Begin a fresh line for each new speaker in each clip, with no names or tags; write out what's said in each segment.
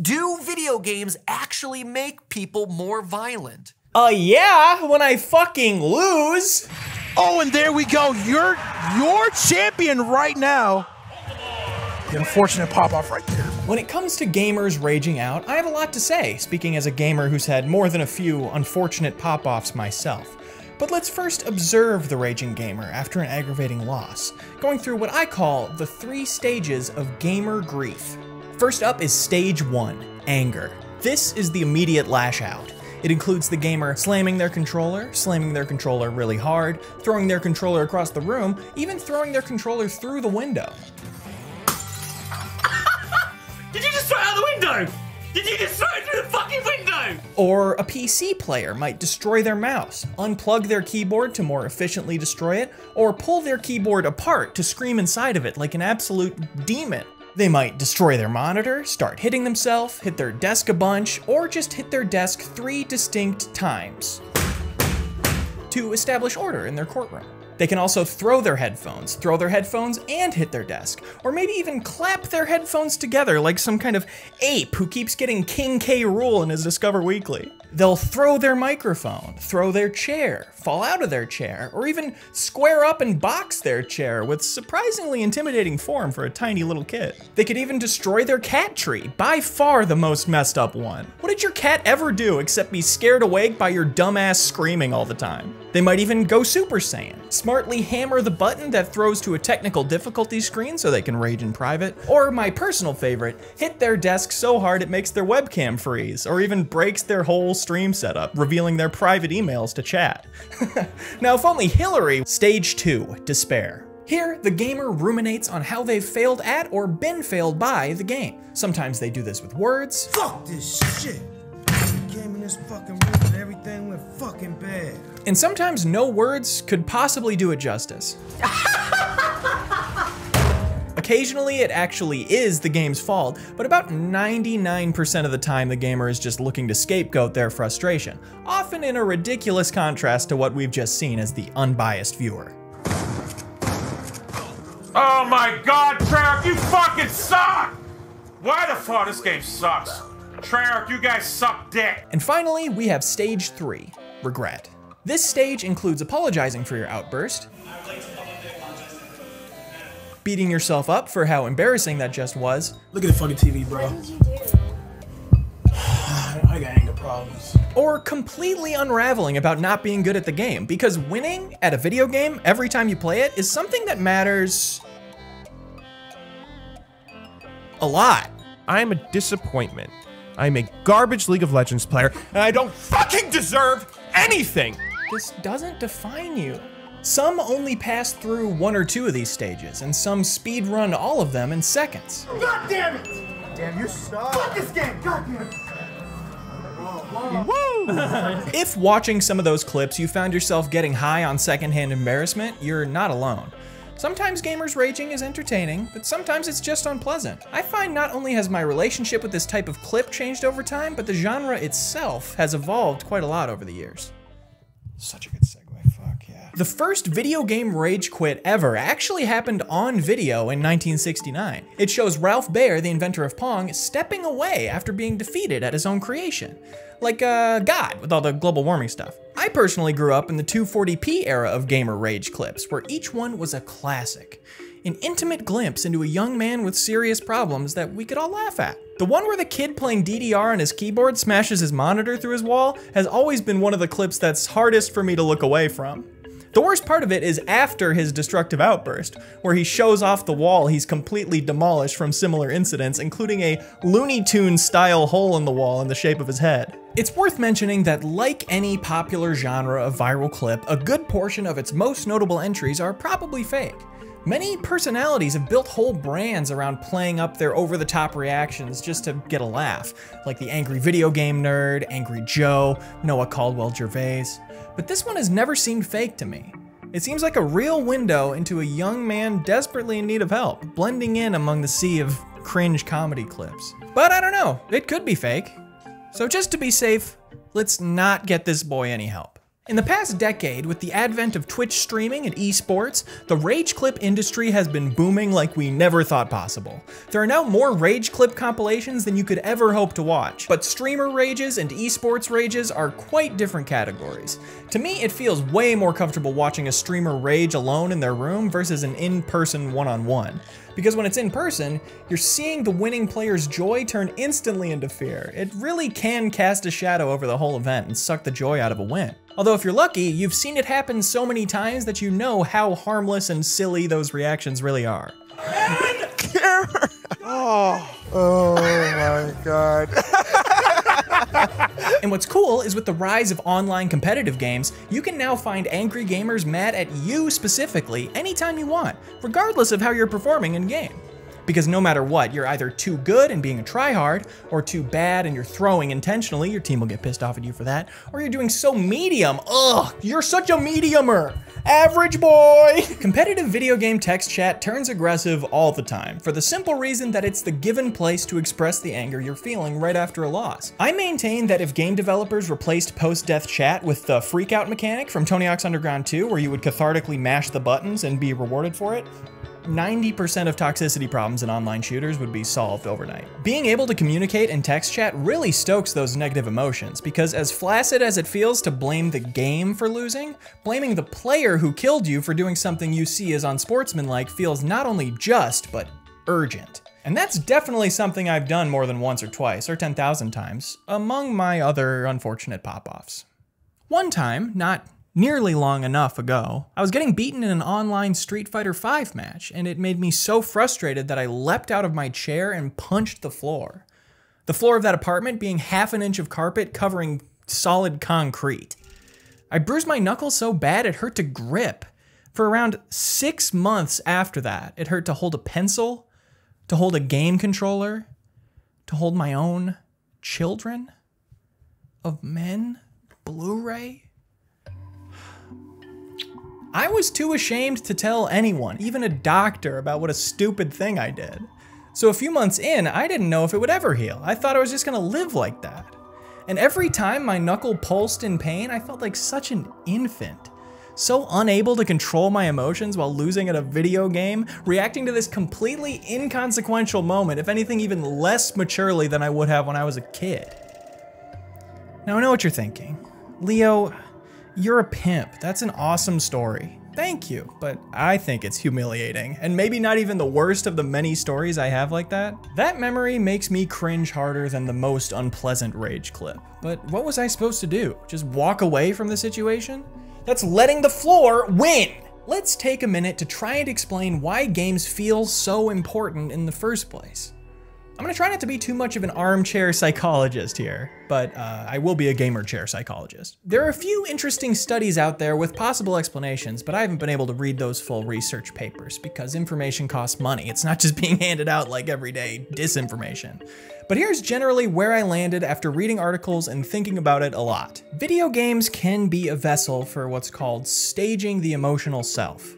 Do video games actually make people more violent?
Uh, yeah, when I fucking lose.
Oh, and there we go. You're your champion right now. The unfortunate pop off right there.
When it comes to gamers raging out, I have a lot to say, speaking as a gamer who's had more than a few unfortunate pop offs myself. But let's first observe the raging gamer after an aggravating loss, going through what I call the three stages of gamer grief. First up is stage one anger. This is the immediate lash out. It includes the gamer slamming their controller, slamming their controller really hard, throwing their controller across the room, even throwing their controller through the window.
Did you just throw it out the window? Did you just throw it through the fucking window?
Or a PC player might destroy their mouse, unplug their keyboard to more efficiently destroy it, or pull their keyboard apart to scream inside of it like an absolute demon. They might destroy their monitor, start hitting themselves, hit their desk a bunch, or just hit their desk three distinct times to establish order in their courtroom. They can also throw their headphones, throw their headphones and hit their desk, or maybe even clap their headphones together like some kind of ape who keeps getting King Krule in his Discover Weekly. They'll throw their microphone, throw their chair, fall out of their chair, or even square up and box their chair with surprisingly intimidating form for a tiny little kid. They could even destroy their cat tree, by far the most messed up one. What did your cat ever do except be scared awake by your dumbass screaming all the time? They might even go Super Saiyan, smartly hammer the button that throws to a technical difficulty screen so they can rage in private, or my personal favorite, hit their desk so hard it makes their webcam freeze, or even breaks their whole stream setup, revealing their private emails to chat. now, if only Hillary, stage two, despair. Here, the gamer ruminates on how they've failed at or been failed by the game. Sometimes they do this with words.
Fuck this shit. You came in this fucking room and everything went fucking bad.
And sometimes no words could possibly do it justice. Occasionally, it actually is the game's fault, but about 99% of the time, the gamer is just looking to scapegoat their frustration, often in a ridiculous contrast to what we've just seen as the unbiased viewer.
Oh my god, Treyarch, you fucking suck! Why the fuck this game sucks? Treyarch, you guys suck dick!
And finally, we have stage three, regret. This stage includes apologizing for your outburst, beating yourself up for how embarrassing that just was,
Look at the fucking TV, bro. I got anger problems.
or completely unraveling about not being good at the game, because winning at a video game every time you play it is something that matters a lot.
I'm a disappointment. I'm a garbage League of Legends player, and I don't fucking deserve anything!
This doesn't define you. Some only pass through one or two of these stages, and some speedrun all of them in seconds.
God damn it! Damn, you suck. Fuck this game. God damn it.
If watching some of those clips you found yourself getting high on secondhand embarrassment, you're not alone. Sometimes gamers raging is entertaining, but sometimes it's just unpleasant. I find not only has my relationship with this type of clip changed over time, but the genre itself has evolved quite a lot over the years.
Such a good segue.
The first video game rage quit ever actually happened on video in 1969. It shows Ralph Baer, the inventor of Pong, stepping away after being defeated at his own creation. Like uh, God with all the global warming stuff. I personally grew up in the 240p era of gamer rage clips, where each one was a classic. An intimate glimpse into a young man with serious problems that we could all laugh at. The one where the kid playing DDR on his keyboard smashes his monitor through his wall has always been one of the clips that's hardest for me to look away from. The worst part of it is after his destructive outburst, where he shows off the wall he's completely demolished from similar incidents, including a Looney Tunes style hole in the wall in the shape of his head. It's worth mentioning that, like any popular genre of viral clip, a good portion of its most notable entries are probably fake. Many personalities have built whole brands around playing up their over the top reactions just to get a laugh, like the Angry Video Game Nerd, Angry Joe, Noah Caldwell Gauvin. But this one has never seemed fake to me. It seems like a real window into a young man desperately in need of help, blending in among the sea of cringe comedy clips. But I don't know, it could be fake. So just to be safe, let's not get this boy any help. In the past decade, with the advent of Twitch streaming and esports, the rage clip industry has been booming like we never thought possible. There are now more rage clip compilations than you could ever hope to watch, but streamer rages and esports rages are quite different categories. To me, it feels way more comfortable watching a streamer rage alone in their room versus an in-person one-on-one. Because when it's in person, you're seeing the winning player's joy turn instantly into fear. It really can cast a shadow over the whole event and suck the joy out of a win. Although if you're lucky, you've seen it happen so many times that you know how harmless and silly those reactions really are.
oh, oh my god.
and what's cool is with the rise of online competitive games, you can now find angry gamers mad at you specifically anytime you want, regardless of how you're performing in game. Because no matter what, you're either too good and being a tryhard, or too bad and you're throwing intentionally, your team will get pissed off at you for that, or you're doing so medium, ugh, you're such a mediumer. Average boy! Competitive video game text chat turns aggressive all the time, for the simple reason that it's the given place to express the anger you're feeling right after a loss. I maintain that if game developers replaced post-death chat with the freakout mechanic from Tony Hawk's Underground 2, where you would cathartically mash the buttons and be rewarded for it, 90% of toxicity problems in online shooters would be solved overnight. Being able to communicate in text chat really stokes those negative emotions, because as flaccid as it feels to blame the game for losing, blaming the player who killed you for doing something you see as unsportsmanlike feels not only just, but urgent. And that's definitely something I've done more than once or twice, or 10,000 times, among my other unfortunate pop-offs. One time, not nearly long enough ago, I was getting beaten in an online Street Fighter V match, and it made me so frustrated that I leapt out of my chair and punched the floor. The floor of that apartment being half an inch of carpet covering solid concrete. I bruised my knuckles so bad it hurt to grip. For around six months after that, it hurt to hold a pencil, to hold a game controller, to hold my own children of men Blu-ray. I was too ashamed to tell anyone, even a doctor, about what a stupid thing I did. So a few months in, I didn't know if it would ever heal. I thought I was just gonna live like that. And every time my knuckle pulsed in pain, I felt like such an infant. So unable to control my emotions while losing at a video game, reacting to this completely inconsequential moment, if anything even less maturely than I would have when I was a kid. Now I know what you're thinking. Leo, you're a pimp. That's an awesome story. Thank you, but I think it's humiliating, and maybe not even the worst of the many stories I have like that. That memory makes me cringe harder than the most unpleasant rage clip. But what was I supposed to do? Just walk away from the situation? That's letting the floor win! Let's take a minute to try and explain why games feel so important in the first place. I'm gonna try not to be too much of an armchair psychologist here, but uh, I will be a gamer chair psychologist. There are a few interesting studies out there with possible explanations, but I haven't been able to read those full research papers because information costs money. It's not just being handed out like everyday disinformation. But here's generally where I landed after reading articles and thinking about it a lot. Video games can be a vessel for what's called staging the emotional self.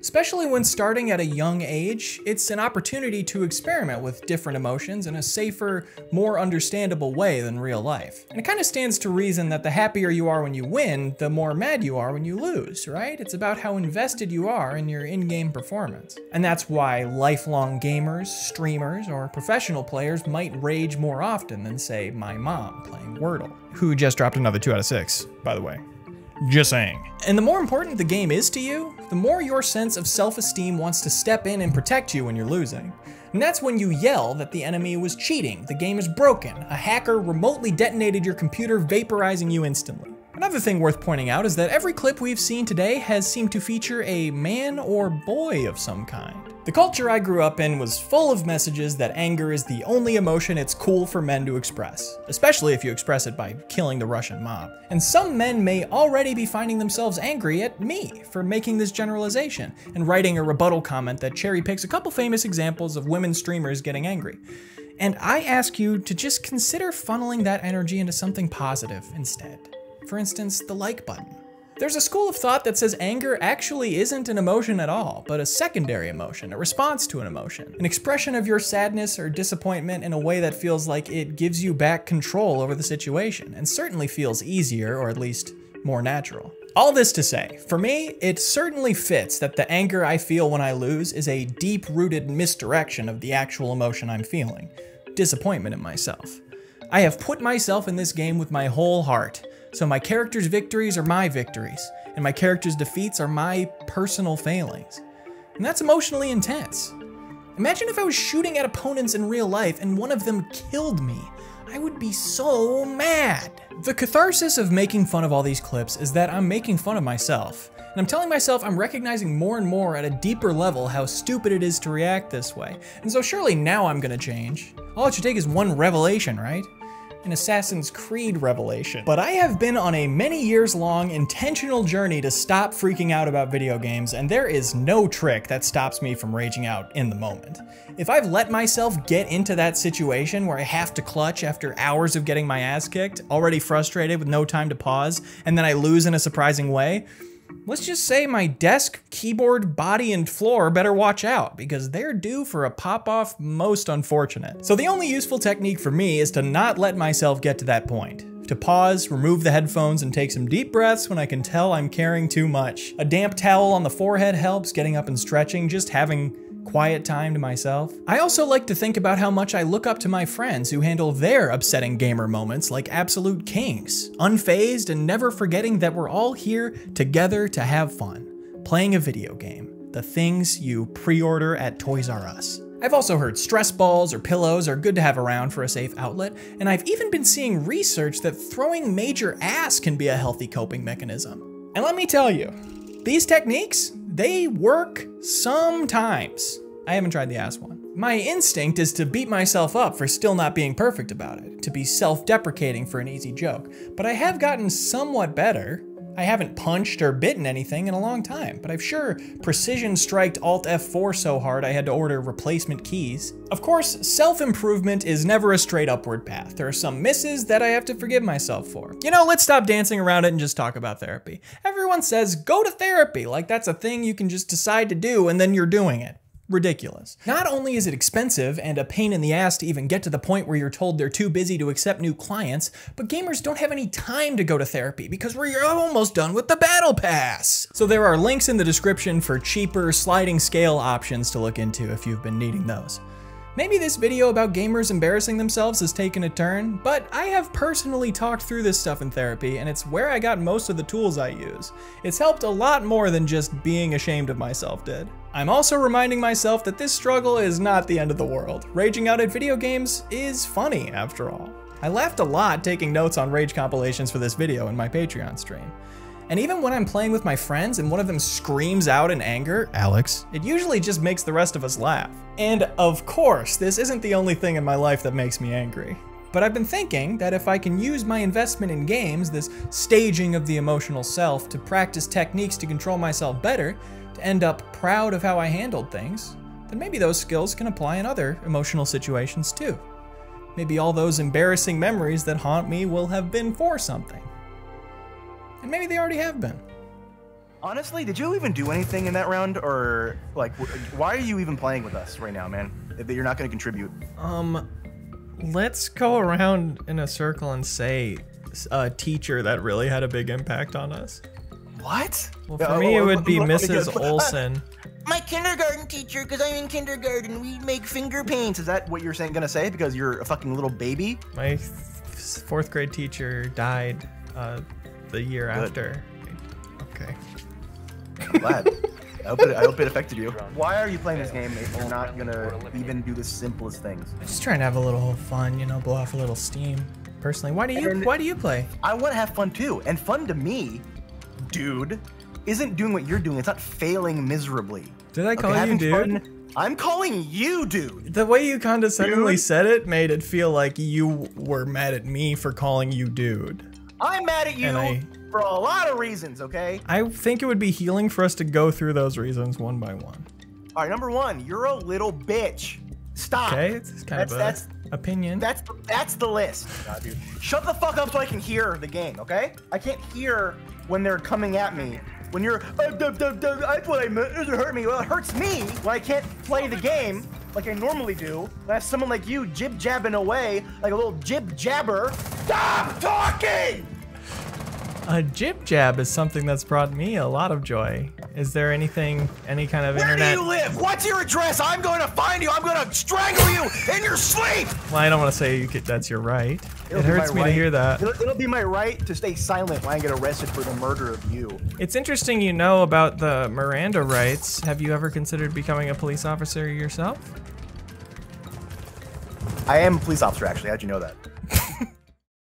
Especially when starting at a young age, it's an opportunity to experiment with different emotions in a safer, more understandable way than real life. And it kind of stands to reason that the happier you are when you win, the more mad you are when you lose, right? It's about how invested you are in your in-game performance. And that's why lifelong gamers, streamers, or professional players might rage more often than, say, my mom playing Wordle. Who just dropped another 2 out of 6, by the way. Just saying. And the more important the game is to you, the more your sense of self-esteem wants to step in and protect you when you're losing. And that's when you yell that the enemy was cheating, the game is broken, a hacker remotely detonated your computer vaporizing you instantly. Another thing worth pointing out is that every clip we've seen today has seemed to feature a man or boy of some kind. The culture I grew up in was full of messages that anger is the only emotion it's cool for men to express, especially if you express it by killing the Russian mob. And some men may already be finding themselves angry at me for making this generalization and writing a rebuttal comment that cherry picks a couple famous examples of women streamers getting angry. And I ask you to just consider funneling that energy into something positive instead. For instance, the like button. There's a school of thought that says anger actually isn't an emotion at all, but a secondary emotion, a response to an emotion. An expression of your sadness or disappointment in a way that feels like it gives you back control over the situation, and certainly feels easier, or at least more natural. All this to say, for me, it certainly fits that the anger I feel when I lose is a deep rooted misdirection of the actual emotion I'm feeling disappointment in myself. I have put myself in this game with my whole heart, so my character's victories are my victories, and my character's defeats are my personal failings. And that's emotionally intense. Imagine if I was shooting at opponents in real life and one of them killed me. I would be so mad. The catharsis of making fun of all these clips is that I'm making fun of myself. And I'm telling myself I'm recognizing more and more at a deeper level how stupid it is to react this way. And so surely now I'm gonna change. All it should take is one revelation, right? Assassin's Creed revelation. But I have been on a many years long intentional journey to stop freaking out about video games, and there is no trick that stops me from raging out in the moment. If I've let myself get into that situation where I have to clutch after hours of getting my ass kicked, already frustrated with no time to pause, and then I lose in a surprising way, Let's just say my desk, keyboard, body, and floor better watch out because they're due for a pop off most unfortunate. So the only useful technique for me is to not let myself get to that point. To pause, remove the headphones, and take some deep breaths when I can tell I'm carrying too much. A damp towel on the forehead helps, getting up and stretching, just having quiet time to myself. I also like to think about how much I look up to my friends who handle their upsetting gamer moments like absolute kings, unfazed and never forgetting that we're all here together to have fun, playing a video game, the things you pre-order at Toys R Us. I've also heard stress balls or pillows are good to have around for a safe outlet, and I've even been seeing research that throwing major ass can be a healthy coping mechanism. And let me tell you, these techniques, they work sometimes. I haven't tried the ass one. My instinct is to beat myself up for still not being perfect about it, to be self deprecating for an easy joke, but I have gotten somewhat better. I haven't punched or bitten anything in a long time, but I've sure precision striked Alt F4 so hard I had to order replacement keys. Of course, self-improvement is never a straight upward path. There are some misses that I have to forgive myself for. You know, let's stop dancing around it and just talk about therapy. Everyone says go to therapy, like that's a thing you can just decide to do and then you're doing it ridiculous. Not only is it expensive and a pain in the ass to even get to the point where you're told they're too busy to accept new clients, but gamers don't have any time to go to therapy because we're almost done with the battle pass. So there are links in the description for cheaper sliding scale options to look into if you've been needing those. Maybe this video about gamers embarrassing themselves has taken a turn, but I have personally talked through this stuff in therapy, and it's where I got most of the tools I use. It's helped a lot more than just being ashamed of myself did. I'm also reminding myself that this struggle is not the end of the world. Raging out at video games is funny, after all. I laughed a lot taking notes on rage compilations for this video in my Patreon stream. And even when I'm playing with my friends and one of them screams out in anger, Alex, it usually just makes the rest of us laugh. And of course, this isn't the only thing in my life that makes me angry. But I've been thinking that if I can use my investment in games, this staging of the emotional self, to practice techniques to control myself better, to end up proud of how I handled things, then maybe those skills can apply in other emotional situations too. Maybe all those embarrassing memories that haunt me will have been for something. And maybe they already have been.
Honestly, did you even do anything in that round, or like, why are you even playing with us right now, man? That you're not going to contribute.
Um, let's go around in a circle and say a teacher that really had a big impact on us.
What?
Well, for me, it would be Mrs. Olson.
My kindergarten teacher, because I'm in kindergarten, we make finger paints. Is that what you're saying, gonna say? Because you're a fucking little baby?
My fourth grade teacher died uh, the year Good. after. Okay.
I'm glad. I hope, it, I hope it affected you. Why are you playing this game if you're not gonna even do the simplest things?
I'm just trying to have a little fun, you know, blow off a little steam. Personally, why do you and why do you play?
I want to have fun too, and fun to me, dude, isn't doing what you're doing. It's not failing miserably.
Did I call okay, you dude? Fun,
I'm calling you dude.
The way you condescendingly dude. said it made it feel like you were mad at me for calling you dude.
I'm mad at you I, for a lot of reasons, okay?
I think it would be healing for us to go through those reasons one by one.
All right, number one, you're a little bitch. Stop.
Okay, it's kind that's, of a that's, opinion.
That's that's the list. God, dude. Shut the fuck up so I can hear the game, okay? I can't hear when they're coming at me. When you're, uh, duh, duh, duh, I play, it doesn't hurt me. Well, it hurts me when I can't play the game like I normally do. When I have someone like you jib jabbing away like a little jib jabber. Stop talking!
A jib jab is something that's brought me a lot of joy. Is there anything, any kind of
Where
internet?
Where do you live? What's your address? I'm going to find you. I'm going to strangle you in your sleep.
Well, I don't want to say you could, that's your right.
It'll
it hurts
my
me to hear that.
It'll, it'll be my right to stay silent when I get arrested for the murder of you.
It's interesting you know about the Miranda rights. Have you ever considered becoming a police officer yourself?
I am a police officer, actually. How'd you know that?